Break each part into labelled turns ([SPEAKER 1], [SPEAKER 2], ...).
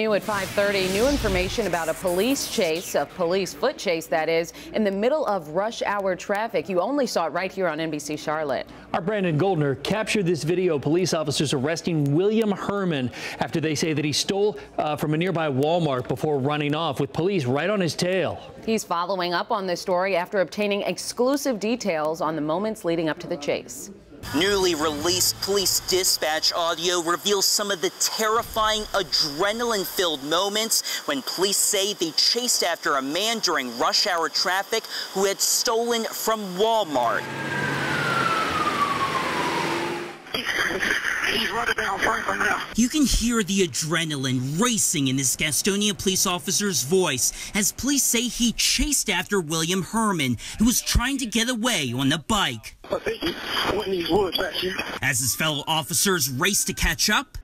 [SPEAKER 1] new at 5:30. New information about a police chase, a police foot chase that is, in the middle of rush hour traffic. You only saw it right here on NBC Charlotte.
[SPEAKER 2] Our Brandon Goldner captured this video. Police officers arresting William Herman after they say that he stole uh, from a nearby Walmart before running off with police right on his tail.
[SPEAKER 1] He's following up on this story after obtaining exclusive details on the moments leading up to the chase.
[SPEAKER 3] Newly released police dispatch audio reveals some of the terrifying adrenaline filled moments when police say they chased after a man during rush hour traffic who had stolen from Walmart.
[SPEAKER 4] Now.
[SPEAKER 3] You can hear the adrenaline racing in this Gastonia police officer's voice as police say he chased after William Herman, who was trying to get away on a bike.
[SPEAKER 4] I think he went in these woods back here.
[SPEAKER 3] As his fellow officers race to catch up,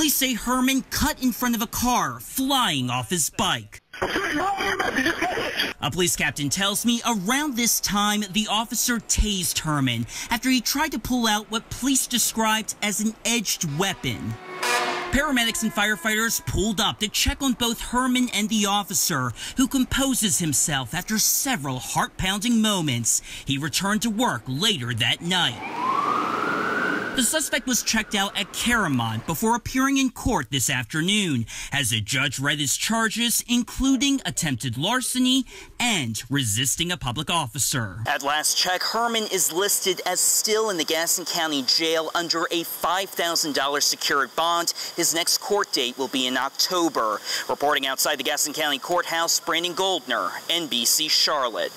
[SPEAKER 3] police say Herman cut in front of a car, flying off his bike. A police captain tells me around this time, the officer tased Herman after he tried to pull out what police described as an edged weapon. Paramedics and firefighters pulled up to check on both Herman and the officer, who composes himself after several heart pounding moments. He returned to work later that night. The suspect was checked out at CaroMont before appearing in court this afternoon as a judge read his charges, including attempted larceny and resisting a public officer. At last check, Herman is listed as still in the Gaston County Jail under a $5,000 secured bond. His next court date will be in October. Reporting outside the Gaston County Courthouse, Brandon Goldner, NBC Charlotte.